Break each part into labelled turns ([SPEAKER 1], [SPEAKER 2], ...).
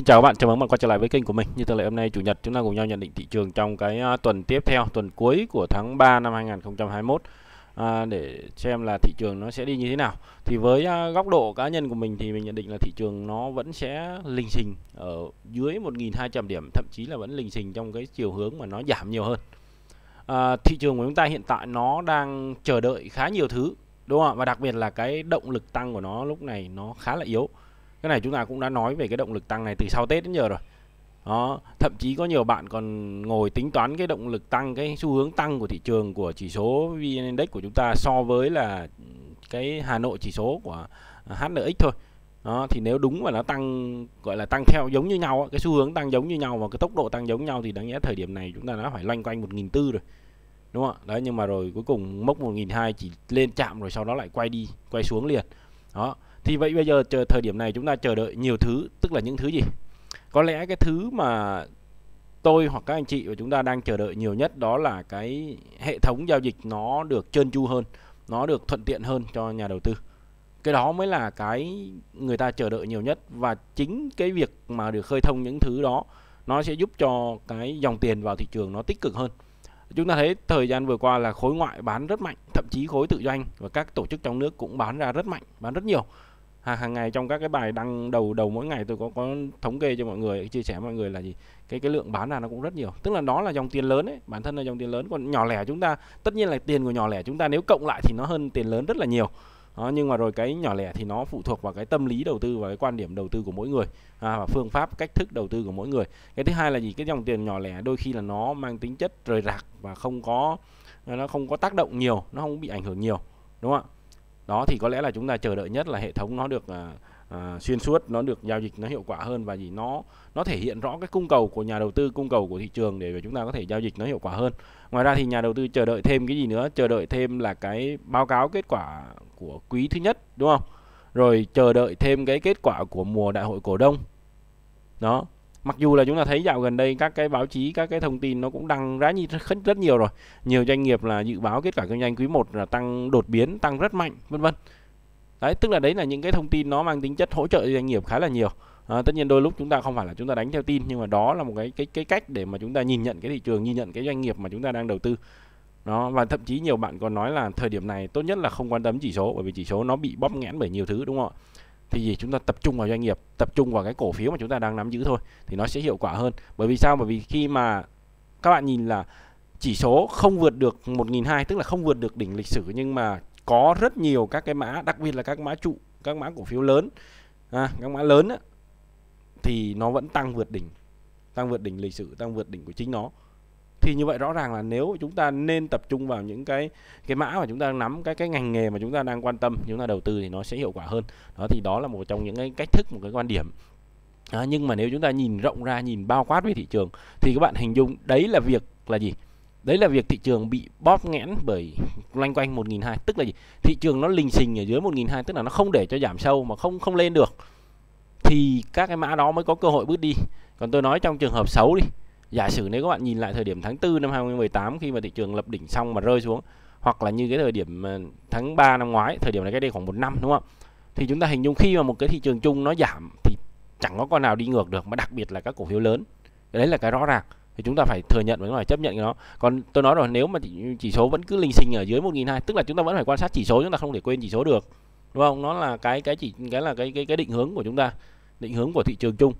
[SPEAKER 1] Xin chào các bạn, chào mừng các bạn quay trở lại với kênh của mình. Như thường lệ hôm nay chủ nhật chúng ta cùng nhau nhận định thị trường trong cái à, tuần tiếp theo, tuần cuối của tháng 3 năm 2021 à, để xem là thị trường nó sẽ đi như thế nào. Thì với à, góc độ cá nhân của mình thì mình nhận định là thị trường nó vẫn sẽ lình xình ở dưới 1.200 điểm, thậm chí là vẫn lình xình trong cái chiều hướng mà nó giảm nhiều hơn. À, thị trường của chúng ta hiện tại nó đang chờ đợi khá nhiều thứ, đúng không ạ? Và đặc biệt là cái động lực tăng của nó lúc này nó khá là yếu cái này chúng ta cũng đã nói về cái động lực tăng này từ sau Tết đến giờ rồi. Đó, thậm chí có nhiều bạn còn ngồi tính toán cái động lực tăng, cái xu hướng tăng của thị trường của chỉ số VN Index của chúng ta so với là cái Hà Nội chỉ số của HNX thôi. Đó, thì nếu đúng mà nó tăng, gọi là tăng theo giống như nhau cái xu hướng tăng giống như nhau và cái tốc độ tăng giống nhau thì đáng nhẽ thời điểm này chúng ta đã phải loanh quanh 1.400 rồi, đúng không ạ? Đấy, nhưng mà rồi cuối cùng mốc 1.200 chỉ lên chạm rồi sau đó lại quay đi, quay xuống liền. Đó thì vậy bây giờ chờ thời điểm này chúng ta chờ đợi nhiều thứ, tức là những thứ gì? Có lẽ cái thứ mà tôi hoặc các anh chị và chúng ta đang chờ đợi nhiều nhất đó là cái hệ thống giao dịch nó được trơn tru hơn, nó được thuận tiện hơn cho nhà đầu tư. Cái đó mới là cái người ta chờ đợi nhiều nhất và chính cái việc mà được khơi thông những thứ đó, nó sẽ giúp cho cái dòng tiền vào thị trường nó tích cực hơn. Chúng ta thấy thời gian vừa qua là khối ngoại bán rất mạnh, thậm chí khối tự doanh và các tổ chức trong nước cũng bán ra rất mạnh, bán rất nhiều hàng, ngày trong các cái bài đăng đầu đầu mỗi ngày tôi có có thống kê cho mọi người chia sẻ với mọi người là gì? Cái cái lượng bán ra nó cũng rất nhiều. Tức là nó là dòng tiền lớn ấy bản thân là dòng tiền lớn. Còn nhỏ lẻ chúng ta tất nhiên là tiền của nhỏ lẻ chúng ta nếu cộng lại thì nó hơn tiền lớn rất là nhiều. Đó, nhưng mà rồi cái nhỏ lẻ thì nó phụ thuộc vào cái tâm lý đầu tư và cái quan điểm đầu tư của mỗi người à, và phương pháp cách thức đầu tư của mỗi người. Cái thứ hai là gì? Cái dòng tiền nhỏ lẻ đôi khi là nó mang tính chất rời rạc và không có nó không có tác động nhiều nó không bị ảnh hưởng nhiều đúng không ạ? Đó thì có lẽ là chúng ta chờ đợi nhất là hệ thống nó được à, à, xuyên suốt nó được giao dịch nó hiệu quả hơn và gì nó nó thể hiện rõ cái cung cầu của nhà đầu tư cung cầu của thị trường để chúng ta có thể giao dịch nó hiệu quả hơn. Ngoài ra thì nhà đầu tư chờ đợi thêm cái gì nữa? Chờ đợi thêm là cái báo cáo kết quả của quý thứ nhất đúng không? Rồi chờ đợi thêm cái kết quả của mùa đại hội cổ đông. Đó mặc dù là chúng ta thấy dạo gần đây các cái báo chí các cái thông tin nó cũng đăng rất rất, rất nhiều rồi. Nhiều doanh nghiệp là dự báo kết quả kinh doanh quý 1 là tăng đột biến tăng rất mạnh vân vân. Đấy tức là đấy là những cái thông tin nó mang tính chất hỗ trợ doanh nghiệp khá là nhiều. À, tất nhiên đôi lúc chúng ta không phải là chúng ta đánh theo tin nhưng mà đó là một cái cái cái cách để mà chúng ta nhìn nhận cái thị trường nhìn nhận cái doanh nghiệp mà chúng ta đang đầu tư. Đó và thậm chí nhiều bạn còn nói là thời điểm này tốt nhất là không quan tâm chỉ số bởi vì chỉ số nó bị bóp nghẽn bởi nhiều thứ đúng không ạ? Thì gì chúng ta tập trung vào doanh nghiệp tập trung vào cái cổ phiếu mà chúng ta đang nắm giữ thôi thì nó sẽ hiệu quả hơn. Bởi vì sao? Bởi vì khi mà các bạn nhìn là chỉ số không vượt được 1.200 tức là không vượt được đỉnh lịch sử nhưng mà có rất nhiều các cái mã đặc biệt là các mã trụ các mã cổ phiếu lớn à, các mã lớn á, thì nó vẫn tăng vượt đỉnh tăng vượt đỉnh lịch sử tăng vượt đỉnh của chính nó thì như vậy rõ ràng là nếu chúng ta nên tập trung vào những cái cái mã mà chúng ta nắm cái cái ngành nghề mà chúng ta đang quan tâm chúng ta đầu tư thì nó sẽ hiệu quả hơn. Đó thì đó là một trong những cái cách thức một cái quan điểm. À, nhưng mà nếu chúng ta nhìn rộng ra nhìn bao quát về thị trường thì các bạn hình dung đấy là việc là gì? Đấy là việc thị trường bị bóp nghẽn bởi loanh quanh 1.200 tức là gì? Thị trường nó lình xình ở dưới 1.200 tức là nó không để cho giảm sâu mà không không lên được. Thì các cái mã đó mới có cơ hội bước đi. Còn tôi nói trong trường hợp xấu đi giả sử nếu các bạn nhìn lại thời điểm tháng 4 năm 2018 khi mà thị trường lập đỉnh xong mà rơi xuống, hoặc là như cái thời điểm ờ, tháng 3 năm ngoái, thời điểm này cái đây khoảng một năm, đúng không? Thì chúng ta hình dung khi mà một cái thị trường chung nó giảm thì chẳng có con nào đi ngược được, mà đặc biệt là các cổ phiếu lớn. Đấy là cái rõ ràng, thì chúng ta phải thừa nhận và chúng ta phải chấp nhận cái đó. Còn tôi nói rồi, nếu mà chỉ số vẫn cứ linh sinh ở dưới 1.200 tức là chúng ta vẫn phải quan sát chỉ số, chúng ta không thể quên chỉ số được, đúng không? Nó là cái cái chỉ, cái là cái cái cái định hướng của chúng ta, định hướng của thị trường chung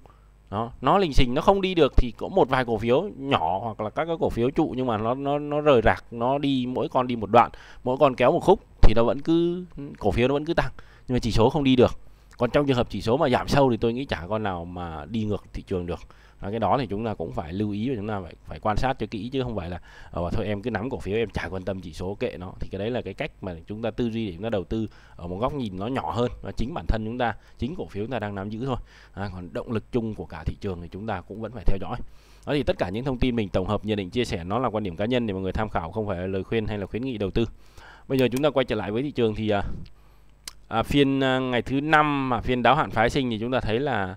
[SPEAKER 1] đó, nó lình xình, nó không đi được thì có một vài cổ phiếu nhỏ hoặc là các cái cổ phiếu trụ nhưng mà nó nó nó rời rạc, nó đi, mỗi con đi một đoạn, mỗi con kéo một khúc thì nó vẫn cứ, cổ phiếu nó vẫn cứ tăng, nhưng mà chỉ số không đi được còn trong trường hợp chỉ số mà giảm sâu thì tôi nghĩ chả con nào mà đi ngược thị trường được. À, cái đó thì chúng ta cũng phải lưu ý và chúng ta phải phải quan sát cho kỹ chứ không phải là ờ, thôi em cứ nắm cổ phiếu em chả quan tâm chỉ số kệ nó. Thì cái đấy là cái cách mà chúng ta tư duy để chúng ta đầu tư ở một góc nhìn nó nhỏ hơn. Và chính bản thân chúng ta chính cổ phiếu chúng ta đang nắm giữ thôi. À, còn động lực chung của cả thị trường thì chúng ta cũng vẫn phải theo dõi. Đó thì tất cả những thông tin mình tổng hợp nhận định chia sẻ nó là quan điểm cá nhân để mọi người tham khảo không phải là lời khuyên hay là khuyến nghị đầu tư. Bây giờ chúng ta quay trở lại với thị trường thì à, à, phiên à, ngày thứ năm mà phiên đáo hạn phái sinh thì chúng ta thấy là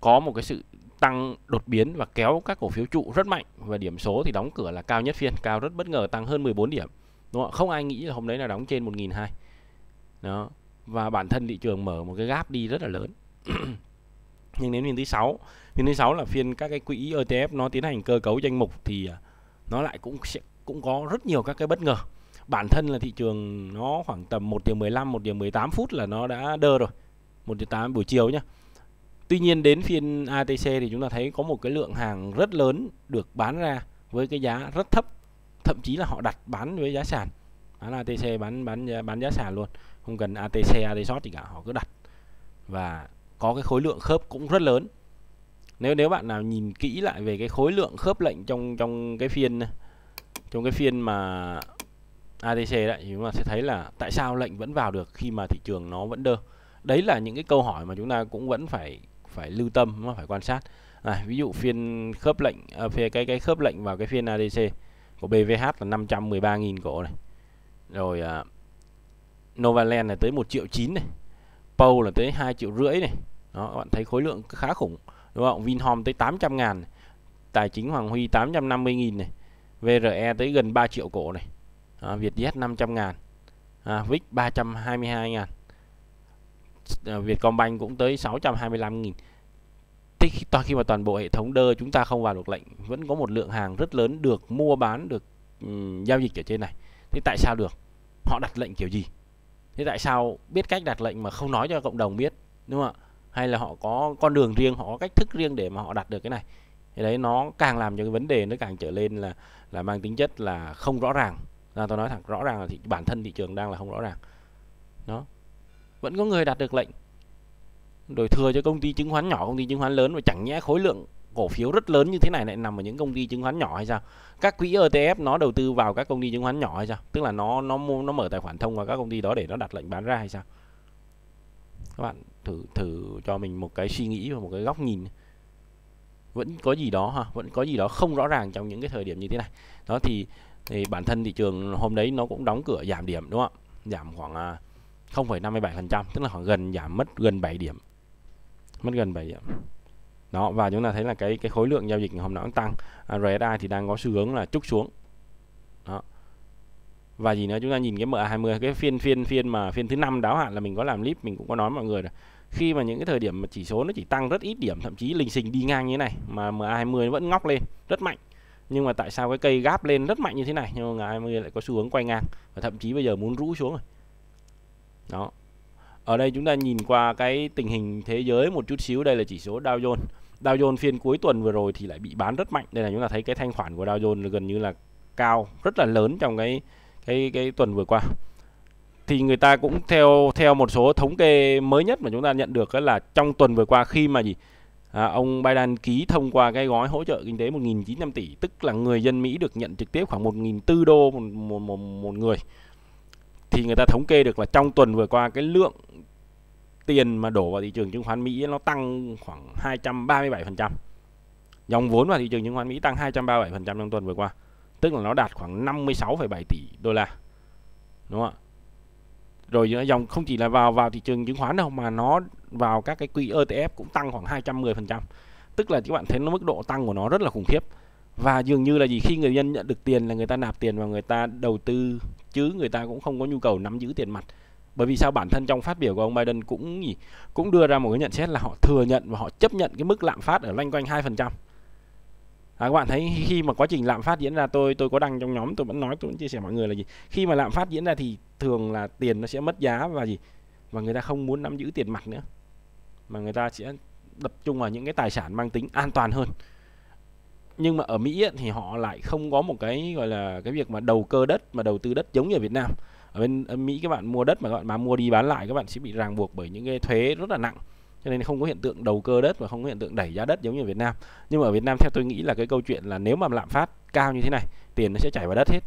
[SPEAKER 1] có một cái sự tăng đột biến và kéo các cổ phiếu trụ rất mạnh và điểm số thì đóng cửa là cao nhất phiên cao rất bất ngờ tăng hơn 14 điểm. Đúng không? không ai nghĩ là hôm đấy là đóng trên 1.200 đó. Và bản thân thị trường mở một cái gap đi rất là lớn. Nhưng đến phiên thứ sáu phiên thứ sáu là phiên các cái quỹ ETF nó tiến hành cơ cấu danh mục thì à, nó lại cũng sẽ cũng có rất nhiều các cái bất ngờ bản thân là thị trường nó khoảng tầm 1 giờ 15 1 giờ 18 phút là nó đã đơ rồi. 1 giờ 8 buổi chiều nhá. Tuy nhiên đến phiên ATC thì chúng ta thấy có một cái lượng hàng rất lớn được bán ra với cái giá rất thấp. Thậm chí là họ đặt bán với giá sàn. Bán ATC bán bán bán giá sàn luôn. Không cần ATC ATSOT thì cả họ cứ đặt. Và có cái khối lượng khớp cũng rất lớn. Nếu nếu bạn nào nhìn kỹ lại về cái khối lượng khớp lệnh trong trong cái phiên, trong cái phiên mà ATC đấy thì chúng ta sẽ thấy là tại sao lệnh vẫn vào được khi mà thị trường nó vẫn đơ. Đấy là những cái câu hỏi mà chúng ta cũng vẫn phải phải lưu tâm mà phải quan sát. À, ví dụ phiên khớp lệnh à, phía cái cái khớp lệnh vào cái phiên ADC của BVH là 513.000 cổ này. Rồi à, Novaland là tới 1 triệu 9 này. Pâu là tới 2 triệu rưỡi này. Đó các bạn thấy khối lượng khá khủng đúng không? Vinhome tới 800 ngàn này. Tài chính Hoàng Huy 850 nghìn này. VRE tới gần 3 triệu cổ này à, Vietjet 500 ngàn. À, VIX 322 ngàn. À, Vietcombank cũng tới 625 nghìn. Thế khi, khi mà toàn bộ hệ thống đơ chúng ta không vào được lệnh vẫn có một lượng hàng rất lớn được mua bán được um, giao dịch ở trên này. Thế tại sao được? Họ đặt lệnh kiểu gì? Thế tại sao biết cách đặt lệnh mà không nói cho cộng đồng biết đúng không ạ? Hay là họ có con đường riêng họ có cách thức riêng để mà họ đặt được cái này? Thì đấy nó càng làm cho cái vấn đề nó càng trở lên là là mang tính chất là không rõ ràng là tôi nói thẳng rõ ràng là thị, bản thân thị trường đang là không rõ ràng. Nó vẫn có người đạt được lệnh. Đổi thừa cho công ty chứng khoán nhỏ công ty chứng khoán lớn và chẳng nhẽ khối lượng cổ phiếu rất lớn như thế này lại nằm ở những công ty chứng khoán nhỏ hay sao? Các quỹ ETF nó đầu tư vào các công ty chứng khoán nhỏ hay sao? Tức là nó nó mua nó mở tài khoản thông vào các công ty đó để nó đặt lệnh bán ra hay sao? Các bạn thử thử cho mình một cái suy nghĩ và một cái góc nhìn. Vẫn có gì đó ha vẫn có gì đó không rõ ràng trong những cái thời điểm như thế này. Đó thì, thì bản thân thị trường hôm đấy nó cũng đóng cửa giảm điểm đúng không ạ? Giảm khoảng à, 0,57% tức là khoảng gần giảm mất gần 7 điểm. Mất gần 7 điểm. Đó và chúng ta thấy là cái cái khối lượng giao dịch hôm đó tăng. À, RSI thì đang có xu hướng là trúc xuống. Đó. Và gì nữa? Chúng ta nhìn cái MA20 cái phiên phiên phiên mà phiên thứ năm đáo hạn là mình có làm clip mình cũng có nói mọi người rồi. Khi mà những cái thời điểm mà chỉ số nó chỉ tăng rất ít điểm thậm chí lình xình đi ngang như thế này mà MA20 nó vẫn ngóc lên rất mạnh nhưng mà tại sao cái cây gáp lên rất mạnh như thế này? Nhưng mà MA20 lại có xu hướng quay ngang và thậm chí bây giờ muốn rũ xuống rồi. Đó. Ở đây chúng ta nhìn qua cái tình hình thế giới một chút xíu. Đây là chỉ số Dow Jones. Dow Jones phiên cuối tuần vừa rồi thì lại bị bán rất mạnh. Đây là chúng ta thấy cái thanh khoản của Dow Jones gần như là cao, rất là lớn trong cái cái cái tuần vừa qua. Thì người ta cũng theo theo một số thống kê mới nhất mà chúng ta nhận được là trong tuần vừa qua khi mà gì? À, ông Biden ký thông qua cái gói hỗ trợ kinh tế 1.900 tỷ tức là người dân Mỹ được nhận trực tiếp khoảng 1.400 đô một, một, một, một người thì người ta thống kê được là trong tuần vừa qua cái lượng tiền mà đổ vào thị trường chứng khoán Mỹ nó tăng khoảng 237%. Dòng vốn vào thị trường chứng khoán Mỹ tăng 237% trong tuần vừa qua. Tức là nó đạt khoảng 56,7 tỷ đô la. Đúng không ạ? Rồi dòng không chỉ là vào vào thị trường chứng khoán đâu mà nó vào các cái quỹ ETF cũng tăng khoảng 210%. Tức là các bạn thấy nó mức độ tăng của nó rất là khủng khiếp. Và dường như là gì khi người dân nhận được tiền là người ta nạp tiền và người ta đầu tư chứ người ta cũng không có nhu cầu nắm giữ tiền mặt bởi vì sao bản thân trong phát biểu của ông Biden cũng cũng đưa ra một cái nhận xét là họ thừa nhận và họ chấp nhận cái mức lạm phát ở loanh quanh 2%. À, các bạn thấy khi mà quá trình lạm phát diễn ra tôi tôi có đăng trong nhóm tôi vẫn nói tôi vẫn chia sẻ mọi người là gì khi mà lạm phát diễn ra thì thường là tiền nó sẽ mất giá và gì và người ta không muốn nắm giữ tiền mặt nữa mà người ta sẽ tập trung vào những cái tài sản mang tính an toàn hơn. Nhưng mà ở Mỹ ấy, thì họ lại không có một cái gọi là cái việc mà đầu cơ đất mà đầu tư đất giống như ở Việt Nam. Ở bên ở Mỹ các bạn mua đất mà các bạn bán mua đi bán lại các bạn sẽ bị ràng buộc bởi những cái thuế rất là nặng. Cho nên không có hiện tượng đầu cơ đất và không có hiện tượng đẩy giá đất giống như ở Việt Nam. Nhưng mà ở Việt Nam theo tôi nghĩ là cái câu chuyện là nếu mà lạm phát cao như thế này tiền nó sẽ chảy vào đất hết.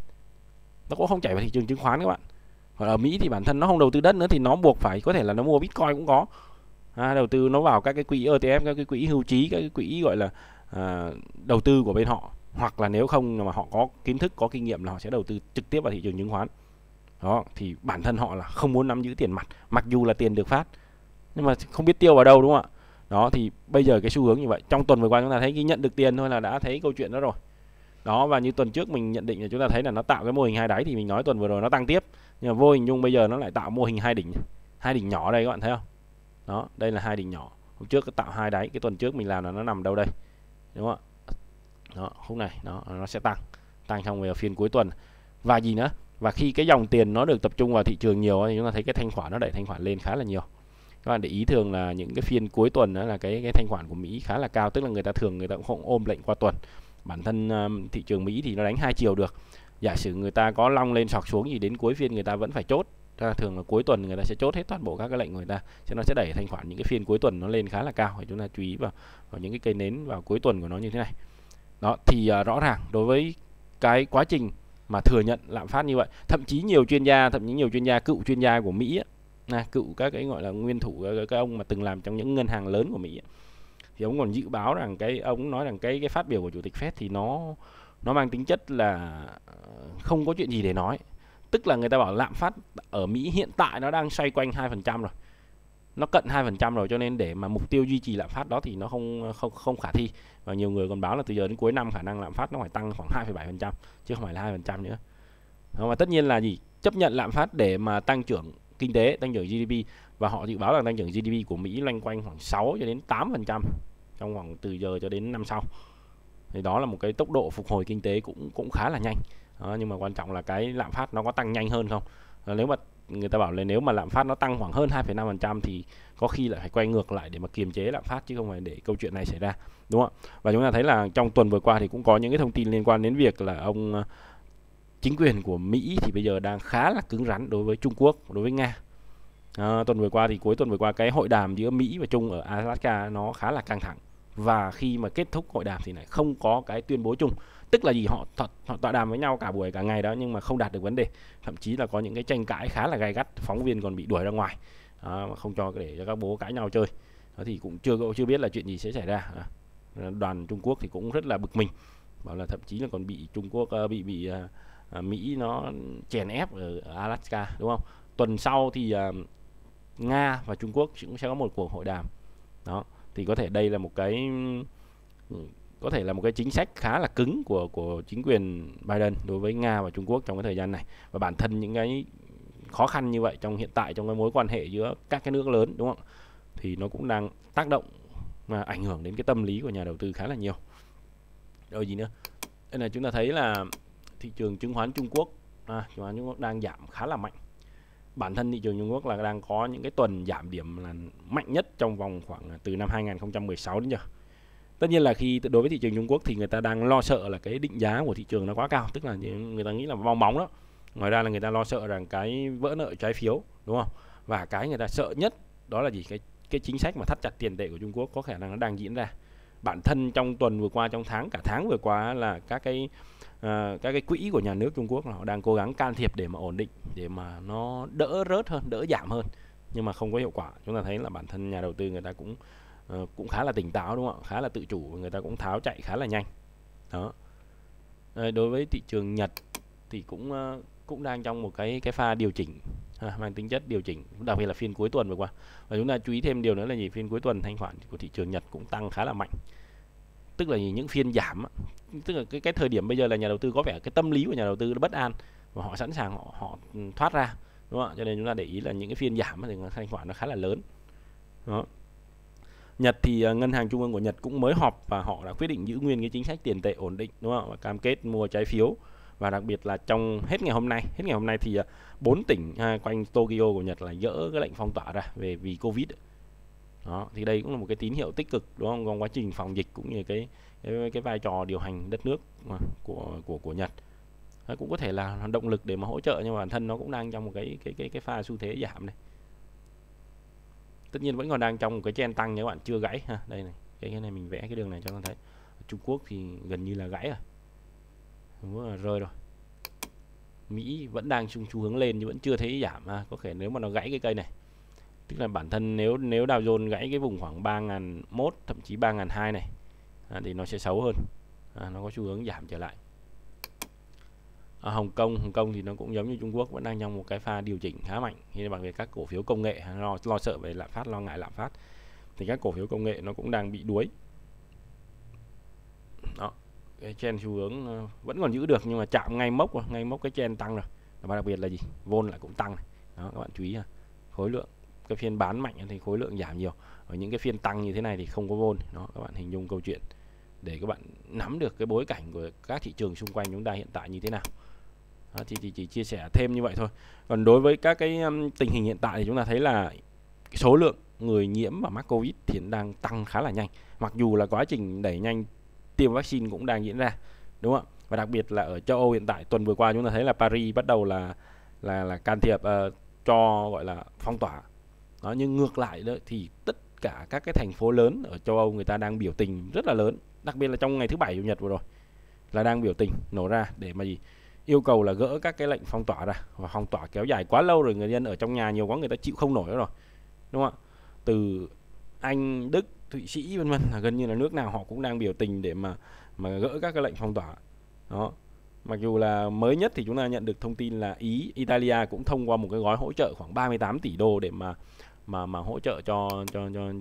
[SPEAKER 1] Nó cũng không chảy vào thị trường chứng khoán các bạn. Còn ở Mỹ thì bản thân nó không đầu tư đất nữa thì nó buộc phải có thể là nó mua Bitcoin cũng có à, đầu tư nó vào các cái quỹ ETF các cái quỹ hưu trí các cái quỹ gọi là à, đầu tư của bên họ. Hoặc là nếu không mà họ có kiến thức có kinh nghiệm là họ sẽ đầu tư trực tiếp vào thị trường chứng khoán. Đó thì bản thân họ là không muốn nắm giữ tiền mặt mặc dù là tiền được phát. Nhưng mà không biết tiêu vào đâu đúng không ạ? Đó thì bây giờ cái xu hướng như vậy. Trong tuần vừa qua chúng ta thấy khi nhận được tiền thôi là đã thấy câu chuyện đó rồi. Đó và như tuần trước mình nhận định là chúng ta thấy là nó tạo cái mô hình hai đáy thì mình nói tuần vừa rồi nó tăng tiếp. Nhưng mà vô hình dung bây giờ nó lại tạo mô hình hai đỉnh hai đỉnh nhỏ đây các bạn thấy không? Đó đây là hai đỉnh nhỏ. Hôm trước tạo hai đáy cái tuần trước mình làm là nó nằm đâu đây? Đúng không ạ? Đó khúc này nó nó sẽ tăng. Tăng trong về phiên cuối tuần. Và gì nữa? Và khi cái dòng tiền nó được tập trung vào thị trường nhiều thì chúng ta thấy cái thanh khoản nó đẩy thanh khoản lên khá là nhiều. Các bạn để ý thường là những cái phiên cuối tuần đó là cái cái thanh khoản của Mỹ khá là cao tức là người ta thường người ta cũng không ôm lệnh qua tuần. Bản thân um, thị trường Mỹ thì nó đánh hai chiều được. Giả sử người ta có long lên sọc xuống gì đến cuối phiên người ta vẫn phải chốt ta thường là cuối tuần người ta sẽ chốt hết toàn bộ các cái lệnh của người ta cho nó sẽ đẩy thanh khoản những cái phiên cuối tuần nó lên khá là cao thì chúng ta chú ý vào, vào những cái cây nến vào cuối tuần của nó như thế này. Đó thì uh, rõ ràng đối với cái quá trình mà thừa nhận lạm phát như vậy thậm chí nhiều chuyên gia thậm chí nhiều chuyên gia cựu chuyên gia của Mỹ à, cựu các cái gọi là nguyên thủ các ông mà từng làm trong những ngân hàng lớn của Mỹ thì ông còn dự báo rằng cái ông nói rằng cái cái phát biểu của chủ tịch Fed thì nó nó mang tính chất là ờ, không có chuyện gì để nói tức là người ta bảo lạm phát ở Mỹ hiện tại nó đang xoay quanh 2% rồi nó cận 2% rồi cho nên để mà mục tiêu duy trì lạm phát đó thì nó không không không khả thi và nhiều người còn báo là từ giờ đến cuối năm khả năng lạm phát nó phải tăng khoảng 2,7% chứ không phải là 2% nữa. Và tất nhiên là gì? Chấp nhận lạm phát để mà tăng trưởng kinh tế, tăng trưởng GDP và họ dự báo là tăng trưởng GDP của Mỹ loanh quanh khoảng 6 cho đến 8% trong khoảng từ giờ cho đến năm sau. Thì đó là một cái tốc độ phục hồi kinh tế cũng cũng khá là nhanh. Đó, nhưng mà quan trọng là cái lạm phát nó có tăng nhanh hơn không? Ờ, nếu mà người ta bảo là nếu mà lạm phát nó tăng khoảng hơn 2,5% thì có khi lại phải quay ngược lại để mà kiềm chế lạm phát chứ không phải để câu chuyện này xảy ra đúng không ạ? Và chúng ta thấy là trong tuần vừa qua thì cũng có những cái thông tin liên quan đến việc là ông ờ, chính quyền của Mỹ thì bây giờ đang khá là cứng rắn đối với Trung Quốc đối với Nga. À, tuần vừa qua thì cuối tuần vừa qua cái hội đàm giữa Mỹ và Trung ở Alaska nó khá là căng thẳng. Và khi mà kết thúc hội đàm thì lại không có cái tuyên bố chung tức là gì? Họ, họ, họ tọa đàm với nhau cả buổi cả ngày đó nhưng mà không đạt được vấn đề. Thậm chí là có những cái tranh cãi khá là gay gắt phóng viên còn bị đuổi ra ngoài. Đó, không cho để cho các bố cãi nhau chơi. Đó thì cũng chưa chưa biết là chuyện gì sẽ xảy ra. Đoàn Trung Quốc thì cũng rất là bực mình. Bảo là thậm chí là còn bị Trung Quốc uh, bị bị uh, Mỹ nó chèn ép ở, ở Alaska đúng không? Tuần sau thì uh, Nga và Trung Quốc cũng sẽ có một cuộc hội đàm. Đó thì có thể đây là một cái ừ, có thể là một cái chính sách khá là cứng của của chính quyền Biden đối với Nga và Trung Quốc trong cái thời gian này. Và bản thân những cái khó khăn như vậy trong hiện tại trong cái mối quan hệ giữa các cái nước lớn đúng không thì nó cũng đang tác động và ảnh hưởng đến cái tâm lý của nhà đầu tư khá là nhiều. Rồi gì nữa? Đây là chúng ta thấy là thị trường chứng khoán Trung Quốc à, chứng khoán Trung Quốc đang giảm khá là mạnh. Bản thân thị trường Trung Quốc là đang có những cái tuần giảm điểm là mạnh nhất trong vòng khoảng à, từ năm 2016 đến giờ tất nhiên là khi đối với thị trường Trung Quốc thì người ta đang lo sợ là cái định giá của thị trường nó quá cao tức là người ta nghĩ là bong bóng đó. Ngoài ra là người ta lo sợ rằng cái vỡ nợ trái phiếu đúng không? Và cái người ta sợ nhất đó là gì? Cái cái chính sách mà thắt chặt tiền tệ của Trung Quốc có khả năng nó đang diễn ra. Bản thân trong tuần vừa qua trong tháng cả tháng vừa qua là các cái uh, các cái quỹ của nhà nước Trung Quốc là họ đang cố gắng can thiệp để mà ổn định để mà nó đỡ rớt hơn đỡ giảm hơn nhưng mà không có hiệu quả. Chúng ta thấy là bản thân nhà đầu tư người ta cũng uh, cũng khá là tỉnh táo đúng không ạ? Khá là tự chủ người ta cũng tháo chạy khá là nhanh. Đó. Ờ, đối với thị trường Nhật thì cũng uh, cũng đang trong một cái cái pha điều chỉnh à, mang tính chất điều chỉnh đặc biệt là phiên cuối tuần vừa qua. Và chúng ta chú ý thêm điều nữa là gì phiên cuối tuần thanh khoản của thị trường Nhật cũng tăng khá là mạnh. Tức là những phiên giảm tức là cái cái thời điểm bây giờ là nhà đầu tư có vẻ cái tâm lý của nhà đầu tư nó bất an và họ sẵn sàng họ họ ừ, thoát ra đúng không ạ? Cho nên chúng ta để ý là những cái phiên giảm thì thanh khoản nó khá là lớn. Đó. Nhật thì ờ, ngân hàng trung ương của Nhật cũng mới họp và họ đã quyết định giữ nguyên cái chính sách tiền tệ ổn định đúng không và cam kết mua trái phiếu. Và đặc biệt là trong hết ngày hôm nay hết ngày hôm nay thì ờ, bốn tỉnh à, quanh Tokyo của Nhật là dỡ cái lệnh phong tỏa ra về vì Covid đó thì đây cũng là một cái tín hiệu tích cực đúng không? Trong quá trình phòng dịch cũng như cái cái, cái vai trò điều hành đất nước mà của của của Nhật. Cũng có thể là động lực để mà hỗ trợ nhưng mà bản thân nó cũng đang trong một cái cái cái cái pha xu thế giảm này tất nhiên vẫn còn đang trong một cái chen tăng nha các bạn chưa gãy. Ha đây này cái, này mình vẽ cái đường này cho các bạn thấy. Trung Quốc thì gần như là gãy rồi. Đúng là rơi rồi. Mỹ vẫn đang xu, xu hướng lên nhưng vẫn chưa thấy giảm. À, có thể nếu mà nó gãy cái cây này tức là bản thân nếu nếu Dow Jones gãy cái vùng khoảng 3.001 thậm chí 3.002 này à, thì nó sẽ xấu hơn. À, nó có xu hướng giảm trở lại ở Hồng Kông Hồng Kông thì nó cũng giống như Trung Quốc vẫn đang trong một cái pha điều chỉnh khá mạnh. Như bằng việc các cổ phiếu công nghệ lo lo sợ về lạm phát lo ngại lạm phát thì các cổ phiếu công nghệ nó cũng đang bị đuối. Đó cái trend xu hướng ờ, vẫn còn giữ được nhưng mà chạm ngay mốc rồi, ngay mốc cái trend tăng rồi. Và đặc biệt là gì? Vôn lại cũng tăng này. Đó các bạn chú ý ha. Khối lượng cái phiên bán mạnh thì khối lượng giảm nhiều. Ở những cái phiên tăng như thế này thì không có vôn đó các bạn hình dung câu chuyện để các bạn nắm được cái bối cảnh của các thị trường xung quanh chúng ta hiện tại như thế nào đó, thì, thì chỉ chia sẻ thêm như vậy thôi. Còn đối với các cái um, tình hình hiện tại thì chúng ta thấy là số lượng người nhiễm và mắc covid thì đang tăng khá là nhanh. Mặc dù là quá trình đẩy nhanh tiêm vaccine cũng đang diễn ra đúng không ạ? Và đặc biệt là ở châu Âu hiện tại tuần vừa qua chúng ta thấy là Paris bắt đầu là là là can thiệp uh, cho gọi là phong tỏa. Đó nhưng ngược lại đó thì tất cả các cái thành phố lớn ở châu Âu người ta đang biểu tình rất là lớn đặc biệt là trong ngày thứ bảy chủ nhật vừa rồi là đang biểu tình nổ ra để mà gì? Yêu cầu là gỡ các cái lệnh phong tỏa ra. Và phong tỏa kéo dài quá lâu rồi người dân ở trong nhà nhiều quá người ta chịu không nổi nữa rồi. Đúng không ạ? Từ Anh, Đức, Thụy Sĩ, vân vân là gần như là nước nào họ cũng đang biểu tình để mà mà gỡ các cái lệnh phong tỏa. Đó. Mặc dù là mới nhất thì chúng ta nhận được thông tin là Ý, Italia cũng thông qua một cái gói hỗ trợ khoảng 38 tỷ đô để mà mà mà hỗ trợ cho cho cho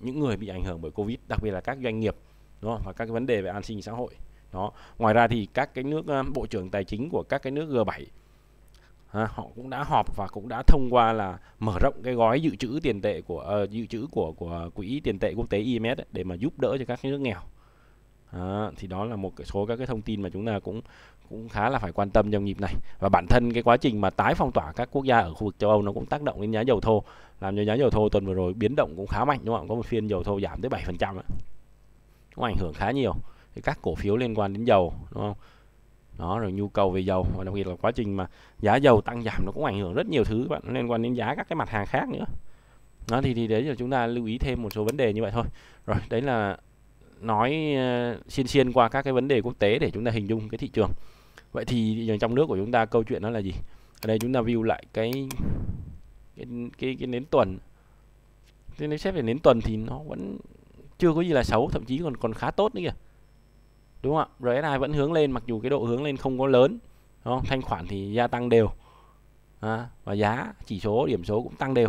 [SPEAKER 1] những người bị ảnh hưởng bởi Covid, đặc biệt là các doanh nghiệp, đúng không? và các cái vấn đề về an sinh xã hội đó. Ngoài ra thì các cái nước bộ trưởng tài chính của các cái nước G7 à, họ cũng đã họp và cũng đã thông qua là mở rộng cái gói dự trữ tiền tệ của uh, dự trữ của của quỹ tiền tệ quốc tế IMF ấy, để mà giúp đỡ cho các cái nước nghèo. À, thì đó là một cái số các cái thông tin mà chúng ta cũng cũng khá là phải quan tâm trong nhịp này. Và bản thân cái quá trình mà tái phong tỏa các quốc gia ở khu vực châu Âu nó cũng tác động đến giá dầu thô làm cho giá dầu thô tuần vừa rồi biến động cũng khá mạnh đúng không có một phiên dầu thô giảm tới 7% cũng ảnh hưởng khá nhiều thì các cổ phiếu liên quan đến dầu đúng không? Đó rồi nhu cầu về dầu và đặc biệt là quá trình mà giá dầu tăng giảm nó cũng ảnh hưởng rất nhiều thứ bạn liên quan đến giá các cái mặt hàng khác nữa. Đó thì thì đấy là chúng ta lưu ý thêm một số vấn đề như vậy thôi. Rồi đấy là nói uh, xiên xiên qua các cái vấn đề quốc tế để chúng ta hình dung cái thị trường. Vậy thì trong nước của chúng ta câu chuyện đó là gì? Ở đây chúng ta view lại cái cái cái, cái nến tuần. Thế nếu xét về nến tuần thì nó vẫn chưa có gì là xấu thậm chí còn còn khá tốt nữa kìa đúng không ạ? RSI vẫn hướng lên mặc dù cái độ hướng lên không có lớn đúng không? Thanh khoản thì gia tăng đều. À, và giá chỉ số điểm số cũng tăng đều.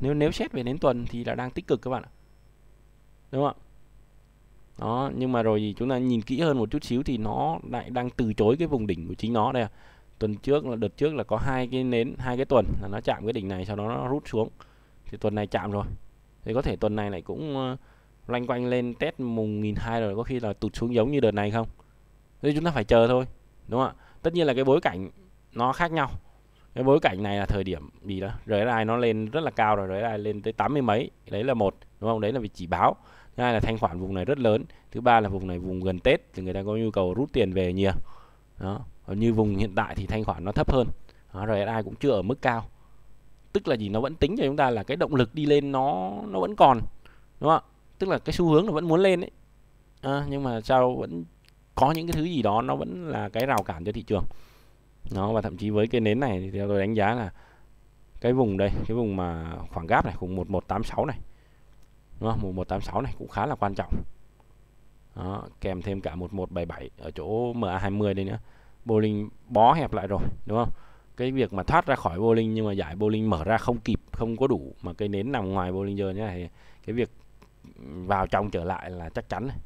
[SPEAKER 1] Nếu nếu xét về đến tuần thì là đang tích cực các bạn ạ. Đúng không ạ? Đó nhưng mà rồi thì chúng ta nhìn kỹ hơn một chút xíu thì nó lại đang từ chối cái vùng đỉnh của chính nó đây à. tuần trước là đợt trước là có hai cái nến hai cái tuần là nó chạm cái đỉnh này sau đó nó rút xuống. Thì tuần này chạm rồi. Thì có thể tuần này lại cũng uh, loanh quanh lên test mùng nghìn hai rồi có khi là tụt xuống giống như đợt này không? Nên chúng ta phải chờ thôi đúng không ạ? Tất nhiên là cái bối cảnh nó khác nhau. Cái bối cảnh này là thời điểm gì đó RSI nó lên rất là cao rồi RSI lên tới tám mươi mấy đấy là một đúng không? Đấy là vì chỉ báo. Thứ hai là thanh khoản vùng này rất lớn thứ ba là vùng này vùng gần tết thì người ta có nhu cầu rút tiền về nhiều. Đó còn như vùng hiện tại thì thanh khoản nó thấp hơn. Đó, RSI cũng chưa ở mức cao. Tức là gì? Nó vẫn tính cho chúng ta là cái động lực đi lên nó nó vẫn còn đúng không ạ? Tức là cái xu hướng nó vẫn muốn lên đấy à, nhưng mà sao vẫn có những cái thứ gì đó nó vẫn là cái rào cản cho thị trường. Nó và thậm chí với cái nến này thì theo tôi đánh giá là cái vùng đây cái vùng mà khoảng gáp này vùng 1186 này đúng không? 1186 này cũng khá là quan trọng. Đó, kèm thêm cả 1177 ở chỗ MA20 đây nữa. Bowling bó hẹp lại rồi đúng không? Cái việc mà thoát ra khỏi bowling nhưng mà giải bowling mở ra không kịp không có đủ mà cái nến nằm ngoài Bollinger nhé thì cái việc vào trong trở lại là chắc chắn này.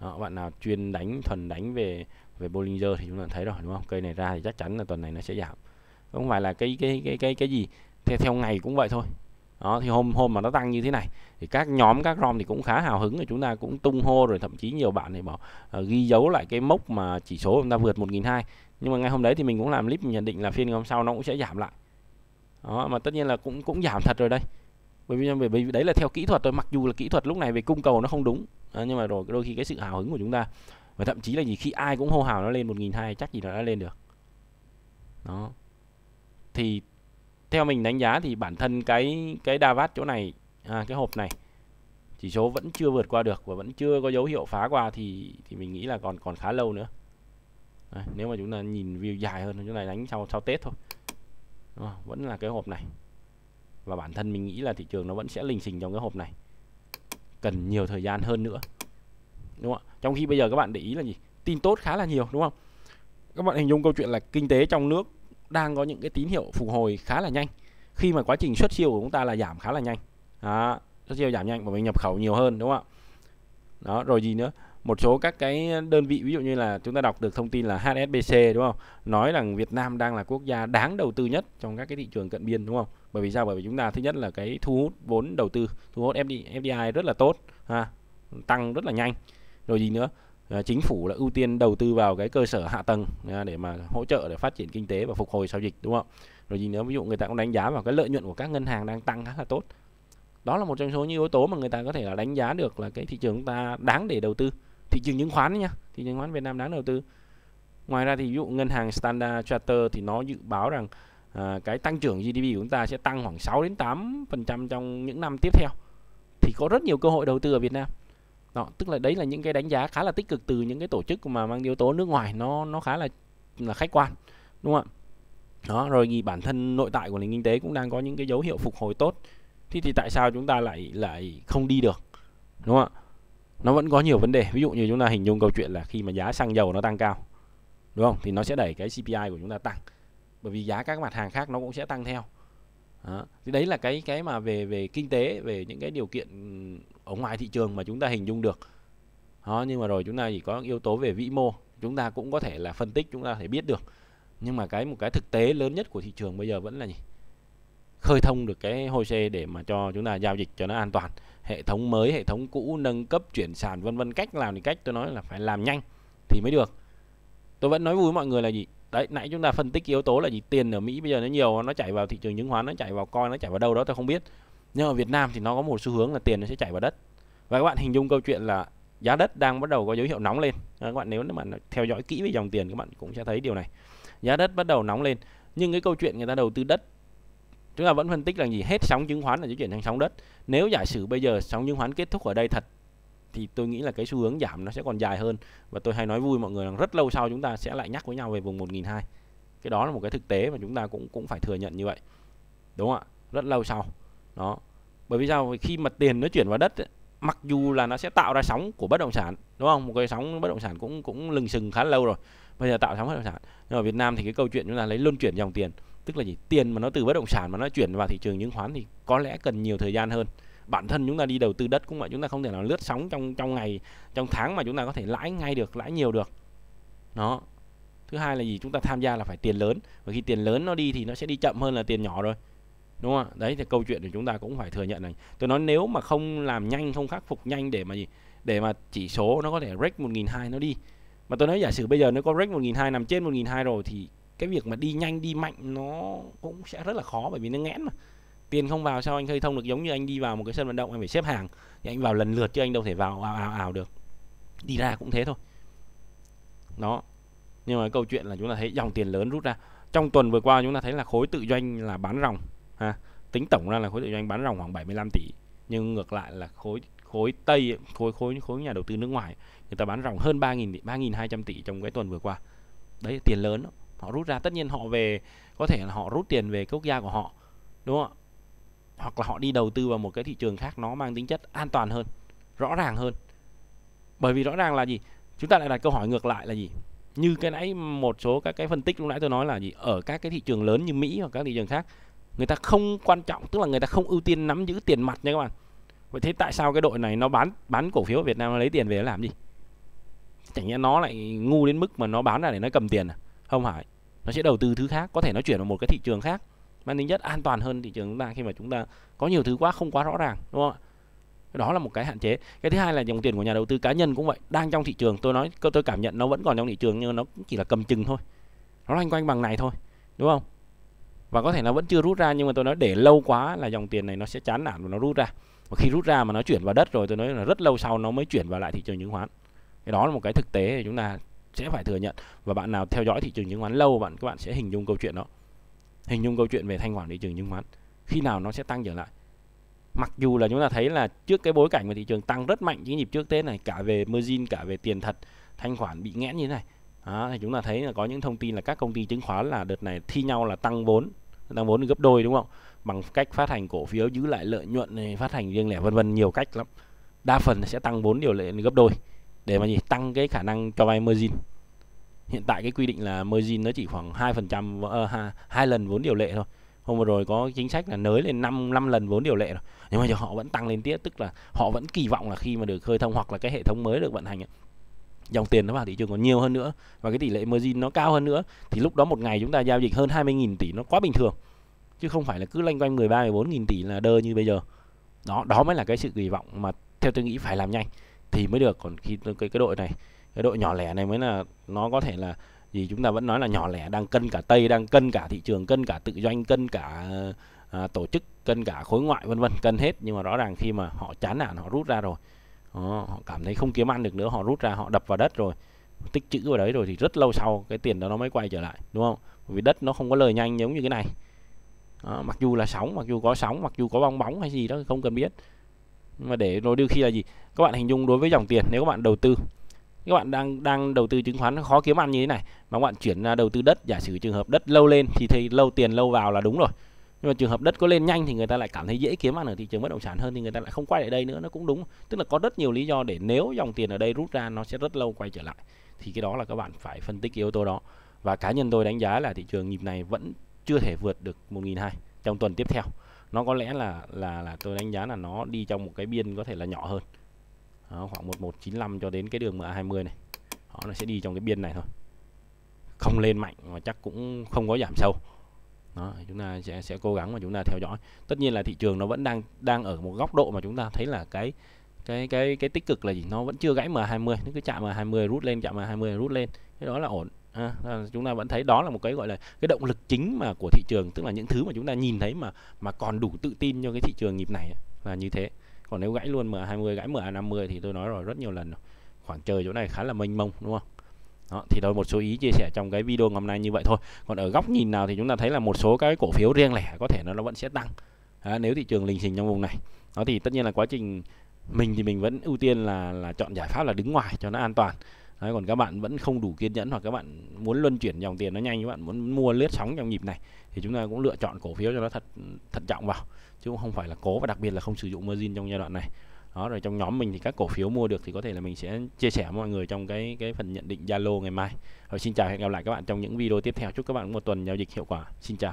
[SPEAKER 1] Đó, bạn nào chuyên đánh thuần đánh về về Bollinger thì chúng ta thấy rồi đúng không? Cây này ra thì chắc chắn là tuần này nó sẽ giảm. Không phải là cái cái cái cái cái gì theo theo ngày cũng vậy thôi. Đó thì hôm hôm mà nó tăng như thế này thì các nhóm các rom thì cũng khá hào hứng rồi chúng ta cũng tung hô rồi thậm chí nhiều bạn thì bảo uh, ghi dấu lại cái mốc mà chỉ số chúng ta vượt 1.200 nhưng mà ngay hôm đấy thì mình cũng làm clip nhận định là phiên hôm sau nó cũng sẽ giảm lại. Đó mà tất nhiên là cũng cũng giảm thật rồi đây bởi vì bởi vì đấy là theo kỹ thuật thôi mặc dù là kỹ thuật lúc này về cung cầu nó không đúng. À, nhưng mà rồi đôi khi cái sự hào hứng của chúng ta và thậm chí là gì khi ai cũng hô hào nó lên một nghìn hai chắc gì nó đã lên được. Đó. Thì theo mình đánh giá thì bản thân cái cái đa vát chỗ này à, cái hộp này chỉ số vẫn chưa vượt qua được và vẫn chưa có dấu hiệu phá qua thì thì mình nghĩ là còn còn khá lâu nữa. À, nếu mà chúng ta nhìn view dài hơn chúng này đánh sau sau tết thôi. À, vẫn là cái hộp này và bản thân mình nghĩ là thị trường nó vẫn sẽ lình xình trong cái hộp này. Cần nhiều thời gian hơn nữa. Đúng không ạ? Trong khi bây giờ các bạn để ý là gì? Tin tốt khá là nhiều đúng không? Các bạn hình dung câu chuyện là kinh tế trong nước đang có những cái tín hiệu phục hồi khá là nhanh. Khi mà quá trình xuất siêu của chúng ta là giảm khá là nhanh. Đó, xuất siêu giảm nhanh và mình nhập khẩu nhiều hơn đúng không ạ? Đó rồi gì nữa? Một số các cái đơn vị ví dụ như là chúng ta đọc được thông tin là HSBC đúng không? Nói rằng Việt Nam đang là quốc gia đáng đầu tư nhất trong các cái thị trường cận biên đúng không? Bởi vì sao? Bởi vì chúng ta thứ nhất là cái thu hút vốn đầu tư thu hút FDI, FDI rất là tốt ha tăng rất là nhanh. Rồi gì nữa? À, chính phủ là ưu tiên đầu tư vào cái cơ sở hạ tầng à, để mà hỗ trợ để phát triển kinh tế và phục hồi sau dịch đúng không? Rồi gì nữa? Ví dụ người ta cũng đánh giá vào cái lợi nhuận của các ngân hàng đang tăng khá là tốt. Đó là một trong số những yếu tố mà người ta có thể là đánh giá được là cái thị trường chúng ta đáng để đầu tư. Thị trường chứng khoán nha thị trường chứng khoán Việt Nam đáng đầu tư. Ngoài ra thì ví dụ ngân hàng Standard Charter thì nó dự báo rằng à, cái tăng trưởng GDP của chúng ta sẽ tăng khoảng 6 đến 8 phần trăm trong những năm tiếp theo. Thì có rất nhiều cơ hội đầu tư ở Việt Nam. Đó, tức là đấy là những cái đánh giá khá là tích cực từ những cái tổ chức mà mang yếu tố nước ngoài. Nó nó khá là là khách quan đúng không ạ? Đó rồi thì bản thân nội tại của nền kinh tế cũng đang có những cái dấu hiệu phục hồi tốt. Thì thì tại sao chúng ta lại lại không đi được đúng không ạ? Nó vẫn có nhiều vấn đề. Ví dụ như chúng ta hình dung câu chuyện là khi mà giá xăng dầu nó tăng cao đúng không? Thì nó sẽ đẩy cái CPI của chúng ta tăng bởi vì giá các mặt hàng khác nó cũng sẽ tăng theo. Đó. thì đấy là cái cái mà về về kinh tế, về những cái điều kiện ừ, ở ngoài thị trường mà chúng ta hình dung được. Đó, nhưng mà rồi chúng ta chỉ có yếu tố về vĩ mô, chúng ta cũng có thể là phân tích, chúng ta thể biết được. Nhưng mà cái, một cái thực tế lớn nhất của thị trường bây giờ vẫn là gì? Khơi thông được cái hồ sơ để mà cho chúng ta giao dịch cho nó an toàn. Hệ thống mới, hệ thống cũ, nâng cấp, chuyển sản, vân vân, cách làm thì cách tôi nói là phải làm nhanh thì mới được. Tôi vẫn nói vui với mọi người là gì? Đấy, nãy chúng ta phân tích yếu tố là gì? Tiền ở Mỹ bây giờ nó nhiều, nó chảy vào thị trường chứng khoán, nó chảy vào coin, nó chảy vào đâu đó, tôi không biết. Nhưng ở Việt Nam thì nó có một xu hướng là tiền nó sẽ chảy vào đất. Và các bạn hình dung câu chuyện là giá đất đang bắt đầu có dấu hiệu nóng lên. Các bạn nếu mà theo dõi kỹ về dòng tiền, các bạn cũng sẽ thấy điều này. Giá đất bắt đầu nóng lên. Nhưng cái câu chuyện người ta đầu tư đất, chúng ta vẫn phân tích là gì? Hết sóng chứng khoán là chuyển sang sóng đất. Nếu giả sử bây giờ sóng chứng khoán kết thúc ở đây thật thì tôi nghĩ là cái xu hướng giảm nó sẽ còn dài hơn. Và tôi hay nói vui mọi người rằng rất lâu sau chúng ta sẽ lại nhắc với nhau về vùng 1.200 cái đó là một cái thực tế mà chúng ta cũng cũng phải thừa nhận như vậy. Đúng không ạ? Rất lâu sau. Đó. Bởi vì sao? Khi mà tiền nó chuyển vào đất ấy, mặc dù là nó sẽ tạo ra sóng của bất động sản đúng không? Một cái sóng bất động sản cũng cũng lừng sừng khá lâu rồi. Bây giờ tạo sóng bất động sản. Nhưng ở Việt Nam thì cái câu chuyện chúng ta lấy luân chuyển dòng tiền tức là gì? Tiền mà nó từ bất động sản mà nó chuyển vào thị trường chứng khoán thì có lẽ cần nhiều thời gian hơn bản thân chúng ta đi đầu tư đất cũng vậy, chúng ta không thể nào lướt sóng trong trong ngày, trong tháng mà chúng ta có thể lãi ngay được, lãi nhiều được. Đó. Thứ hai là gì? Chúng ta tham gia là phải tiền lớn. Và khi tiền lớn nó đi thì nó sẽ đi chậm hơn là tiền nhỏ rồi. Đúng không ạ? Đấy, thì câu chuyện của chúng ta cũng phải thừa nhận này. Tôi nói nếu mà không làm nhanh, không khắc phục nhanh để mà gì? Để mà chỉ số nó có thể break 1.200 nó đi. Mà tôi nói giả sử bây giờ nó có break 1.200 nằm trên 1.200 rồi thì cái việc mà đi nhanh, đi mạnh nó cũng sẽ rất là khó bởi vì nó nghẽn mà tiền không vào sao anh khơi thông được? Giống như anh đi vào một cái sân vận động, anh phải xếp hàng. Thì anh vào lần lượt chứ anh đâu thể vào ào ào ào được. Đi ra cũng thế thôi. Đó. Nhưng mà câu chuyện là chúng ta thấy dòng tiền lớn rút ra. Trong tuần vừa qua chúng ta thấy là khối tự doanh là bán ròng, ha. Tính tổng ra là khối tự doanh bán ròng khoảng 75 tỷ. Nhưng ngược lại là khối khối tây, khối khối khối nhà đầu tư nước ngoài, người ta bán ròng hơn 3.000 tỷ 3.200 tỷ trong cái tuần vừa qua. Đấy, tiền lớn đó. họ rút ra. Tất nhiên họ về, có thể là họ rút tiền về quốc gia của họ, đúng không ạ? Hoặc là họ đi đầu tư vào một cái thị trường khác nó mang tính chất an toàn hơn, rõ ràng hơn. Bởi vì rõ ràng là gì? Chúng ta lại đặt câu hỏi ngược lại là gì? Như cái nãy một số các cái phân tích lúc nãy tôi nói là gì? Ở các cái thị trường lớn như Mỹ hoặc các thị trường khác, người ta không quan trọng, tức là người ta không ưu tiên nắm giữ tiền mặt nha các bạn. Vậy thế tại sao cái đội này nó bán bán cổ phiếu ở Việt Nam, nó lấy tiền về làm gì? Chẳng nhẽ nó lại ngu đến mức mà nó bán ra để nó cầm tiền à? Không phải, nó sẽ đầu tư thứ khác, có thể nó chuyển vào một cái thị trường khác mang tính chất an toàn hơn thị trường chúng ta khi mà chúng ta có nhiều thứ quá không quá rõ ràng, đúng không ạ? Đó là một cái hạn chế. Cái thứ hai là dòng tiền của nhà đầu tư cá nhân cũng vậy, đang trong thị trường. Tôi nói, tôi cảm nhận nó vẫn còn trong thị trường nhưng nó chỉ là cầm chừng thôi. Nó loanh quanh bằng này thôi, đúng không? Và có thể nó vẫn chưa rút ra nhưng mà tôi nói để lâu quá là dòng tiền này nó sẽ chán nản và nó rút ra. Và khi rút ra mà nó chuyển vào đất rồi, tôi nói là rất lâu sau nó mới chuyển vào lại thị trường chứng khoán. Cái đó là một cái thực tế chúng ta sẽ phải thừa nhận. Và bạn nào theo dõi thị trường chứng khoán lâu, bạn, các bạn sẽ hình dung câu chuyện đó hình dung câu chuyện về thanh khoản thị trường chứng khoán khi nào nó sẽ tăng trở lại? Mặc dù là chúng ta thấy là trước cái bối cảnh mà thị trường tăng rất mạnh cái nhịp trước tết này cả về margin cả về tiền thật thanh khoản bị nghẽn như thế này. Đó, thì chúng ta thấy là có những thông tin là các công ty chứng khoán là đợt này thi nhau là tăng vốn tăng vốn gấp đôi đúng không? Bằng cách phát hành cổ phiếu giữ lại lợi nhuận này phát hành riêng lẻ vân vân nhiều cách lắm. Đa phần sẽ tăng vốn điều lệ gấp đôi. Để mà gì? Tăng cái khả năng cho vay margin hiện tại cái quy định là margin nó chỉ khoảng hai phần trăm ờ, hai lần vốn điều lệ thôi. Hôm vừa rồi có chính sách là nới lên 5 năm lần vốn điều lệ rồi. Nhưng mà giờ họ vẫn tăng lên tiếp tức là họ vẫn kỳ vọng là khi mà được khơi thông hoặc là cái hệ thống mới được vận hành dòng tiền nó vào thị trường còn nhiều hơn nữa và cái tỷ lệ margin nó cao hơn nữa thì lúc đó một ngày chúng ta giao dịch hơn 20.000 tỷ nó quá bình thường. Chứ không phải là cứ loanh quanh 13 14 nghìn tỷ là đơ như bây giờ. Đó đó mới là cái sự kỳ vọng mà theo tôi nghĩ phải làm nhanh thì mới được. Còn khi cái cái đội này cái đội nhỏ lẻ này mới là nó có thể là gì chúng ta vẫn nói là nhỏ lẻ đang cân cả tây đang cân cả thị trường cân cả tự doanh cân cả à, tổ chức cân cả khối ngoại vân vân cân hết. Nhưng mà rõ ràng khi mà họ chán nản họ rút ra rồi. Đó, họ cảm thấy không kiếm ăn được nữa họ rút ra họ đập vào đất rồi. Tích chữ vào đấy rồi thì rất lâu sau cái tiền đó nó mới quay trở lại đúng không? Vì đất nó không có lời nhanh giống như cái này. Đó, mặc dù là sóng mặc dù có sóng mặc dù có bong bóng hay gì đó không cần biết. Nhưng mà để rồi đôi khi là gì? Các bạn hình dung đối với dòng tiền nếu các bạn đầu tư các bạn đang đang đầu tư chứng khoán, khó kiếm ăn như thế này. Mà các bạn chuyển ra đầu tư đất, giả sử trường hợp đất lâu lên thì thấy lâu tiền lâu vào là đúng rồi. Nhưng mà trường hợp đất có lên nhanh thì người ta lại cảm thấy dễ kiếm ăn ở thị trường bất động sản hơn thì người ta lại không quay lại đây nữa, nó cũng đúng. Tức là có rất nhiều lý do để nếu dòng tiền ở đây rút ra, nó sẽ rất lâu quay trở lại. Thì cái đó là các bạn phải phân tích yếu tố đó. Và cá nhân tôi đánh giá là thị trường nhịp này vẫn chưa thể vượt được 1.200 trong tuần tiếp theo. Nó có lẽ là là là tôi đánh giá là nó đi trong một cái biên có thể là nhỏ hơn đó, khoảng 1195 cho đến cái đường MA20 này. Đó, nó sẽ đi trong cái biên này thôi. Không lên mạnh mà chắc cũng không có giảm sâu. Đó, chúng ta sẽ sẽ cố gắng mà chúng ta theo dõi. Tất nhiên là thị trường nó vẫn đang đang ở một góc độ mà chúng ta thấy là cái cái cái cái tích cực là gì? Nó vẫn chưa gãy M20 nó cứ chạm M20 rút lên chạm M20 rút lên. Cái đó là ổn. À, chúng ta vẫn thấy đó là một cái gọi là cái động lực chính mà của thị trường tức là những thứ mà chúng ta nhìn thấy mà mà còn đủ tự tin cho cái thị trường nhịp này là như thế còn nếu gãy luôn MA20 gãy MA50 thì tôi nói rồi rất nhiều lần rồi. khoảng trời chỗ này khá là mênh mông đúng không? Đó, thì thôi một số ý chia sẻ trong cái video ngày hôm nay như vậy thôi. Còn ở góc nhìn nào thì chúng ta thấy là một số cái cổ phiếu riêng lẻ có thể nó, nó vẫn sẽ tăng. À, nếu thị trường lình xình trong vùng này. Đó thì tất nhiên là quá trình mình thì mình vẫn ưu tiên là là chọn giải pháp là đứng ngoài cho nó an toàn. Đấy, còn các bạn vẫn không đủ kiên nhẫn hoặc các bạn muốn luân chuyển dòng tiền nó nhanh các bạn muốn mua lướt sóng trong nhịp này thì chúng ta cũng lựa chọn cổ phiếu cho nó thật thận trọng vào chứ không phải là cố và đặc biệt là không sử dụng margin trong giai đoạn này đó, rồi trong nhóm mình thì các cổ phiếu mua được thì có thể là mình sẽ chia sẻ với mọi người trong cái cái phần nhận định Zalo ngày mai. Rồi, xin chào hẹn gặp lại các bạn trong những video tiếp theo. Chúc các bạn một tuần giao dịch hiệu quả. Xin chào.